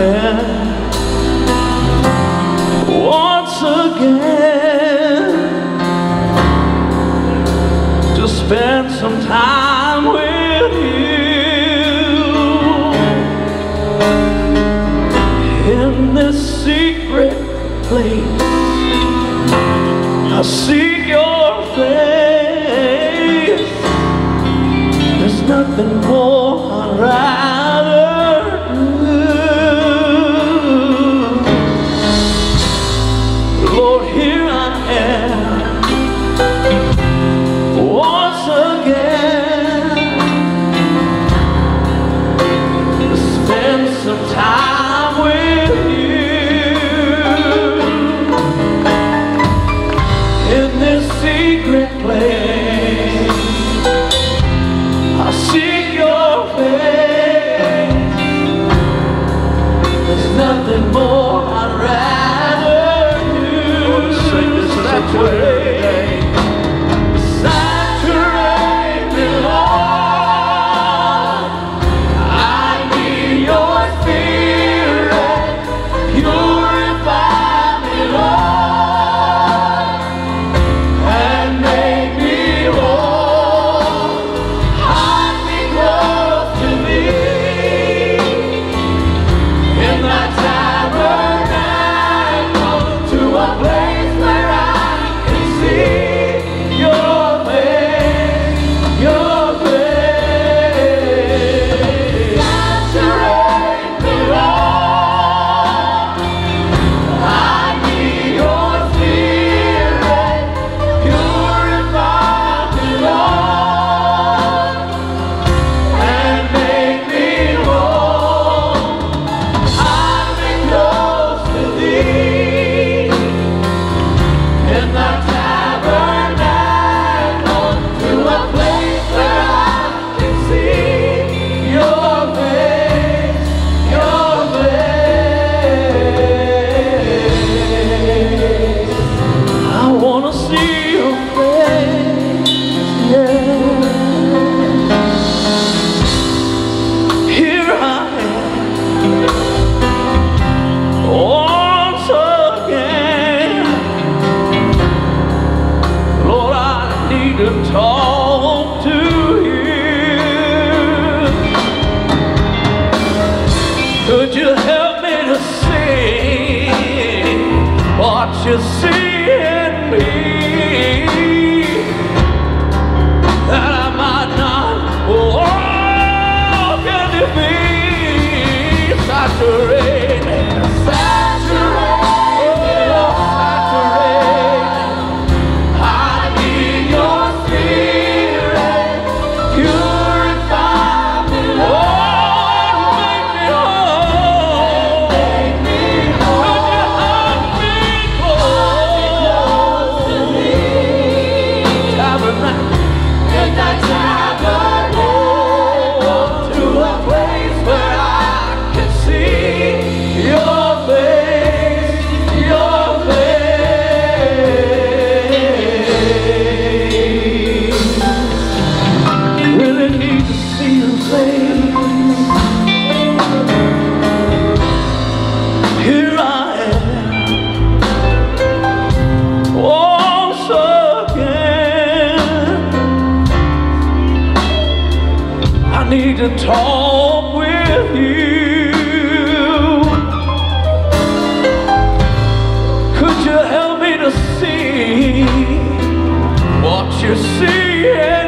head once again to spend some time with you in this secret place. I seek your face. There's nothing more alright. more. talk to you. Could you help me to see what you see in me? need to talk with you. Could you help me to see what you see?